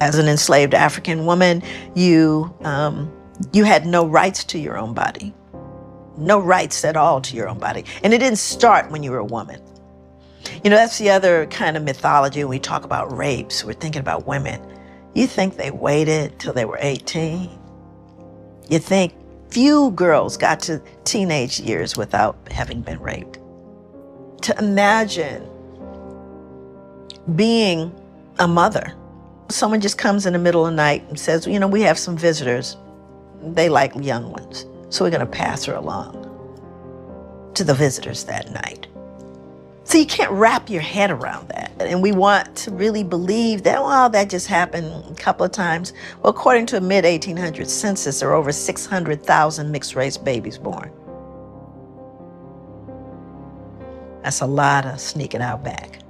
As an enslaved African woman, you, um, you had no rights to your own body, no rights at all to your own body. And it didn't start when you were a woman. You know, that's the other kind of mythology when we talk about rapes. We're thinking about women. You think they waited till they were 18? You think few girls got to teenage years without having been raped? To imagine being a mother. Someone just comes in the middle of the night and says, you know, we have some visitors. They like young ones. So we're going to pass her along to the visitors that night. So you can't wrap your head around that. And we want to really believe that, well, that just happened a couple of times. Well, according to a mid 1800s census, there are over 600,000 mixed race babies born. That's a lot of sneaking out back.